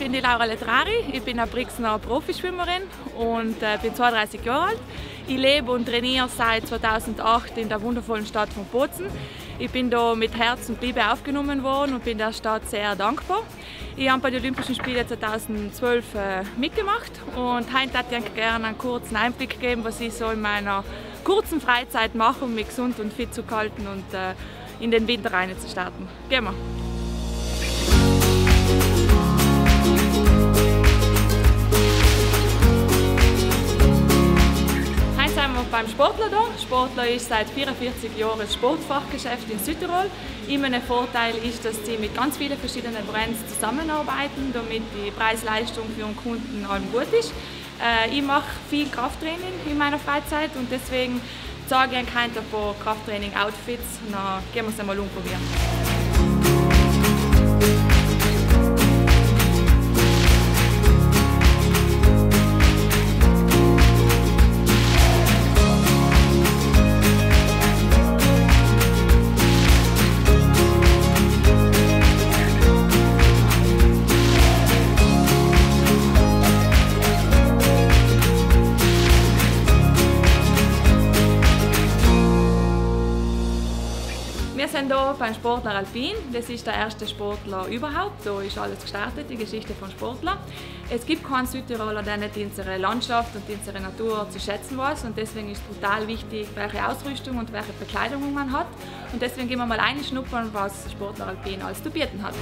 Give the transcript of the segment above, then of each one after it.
ich Laura Letrari, ich bin eine Brixner Profischwimmerin und äh, bin 32 Jahre alt. Ich lebe und trainiere seit 2008 in der wundervollen Stadt von Bozen. Ich bin da mit Herz und Liebe aufgenommen worden und bin der Stadt sehr dankbar. Ich habe bei den Olympischen Spielen 2012 äh, mitgemacht und heute hätte ich gerne einen kurzen Einblick geben, was ich so in meiner kurzen Freizeit mache, um mich gesund und fit zu halten und äh, in den Winter rein zu starten. Gehen wir! Beim Sportler da. Sportler ist seit 44 Jahren ein Sportfachgeschäft in Südtirol. Immer ein Vorteil ist, dass sie mit ganz vielen verschiedenen Brands zusammenarbeiten, damit die Preis-Leistung für den Kunden allem gut ist. Äh, ich mache viel Krafttraining in meiner Freizeit und deswegen zeige ich ein paar Krafttraining-Outfits. Dann gehen wir es einmal umprobieren. Hier beim Sportler Alpin. Das ist der erste Sportler überhaupt. So ist alles gestartet, die Geschichte von Sportler. Es gibt keinen Südtiroler, der nicht unsere Landschaft und unsere Natur zu schätzen weiß. Und deswegen ist total wichtig, welche Ausrüstung und welche Bekleidung man hat. Und deswegen gehen wir mal einschnuppern, was Sportler Alpin alles zu bieten hat.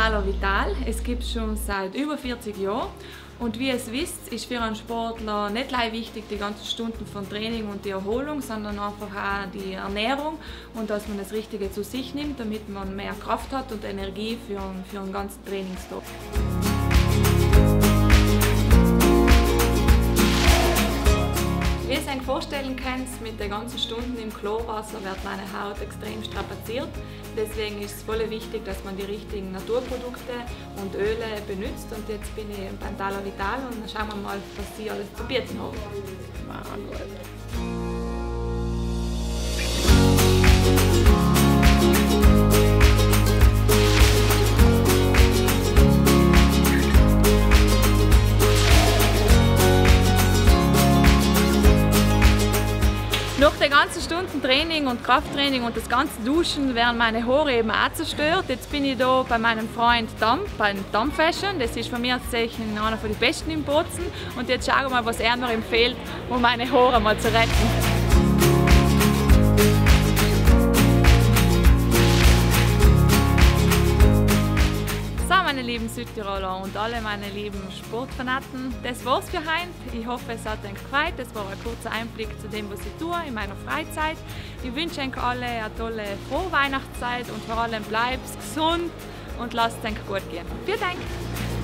Talo Vital. Es gibt es schon seit über 40 Jahren. Und wie ihr wisst, ist für einen Sportler nicht nur wichtig die ganzen Stunden von Training und die Erholung, sondern einfach auch die Ernährung und dass man das Richtige zu sich nimmt, damit man mehr Kraft hat und Energie für, für einen ganzen Trainingstag. Wie ihr euch vorstellen könnt, mit den ganzen Stunden im Chlorwasser wird meine Haut extrem strapaziert. Deswegen ist es voll wichtig, dass man die richtigen Naturprodukte und Öle benutzt. Und jetzt bin ich beim Tala Vital und schauen wir mal, was sie alles zu bieten haben. Nach den ganzen Stunden Training und Krafttraining und das ganze Duschen werden meine Haare eben auch zerstört. Jetzt bin ich hier bei meinem Freund Damm, bei Damm Fashion. Das ist von mir tatsächlich einer der besten im Bozen. Und jetzt schauen wir mal, was er mir empfiehlt, um meine Haare mal zu retten. Meine lieben Südtiroler und alle meine lieben Sportfanaten. Das war's für heute. Ich hoffe, es hat euch gefallen. Das war ein kurzer Einblick zu dem, was ich tue in meiner Freizeit. Ich wünsche euch alle eine tolle frohe Weihnachtszeit und vor allem bleibt gesund und lasst es euch gut gehen. Vielen Dank!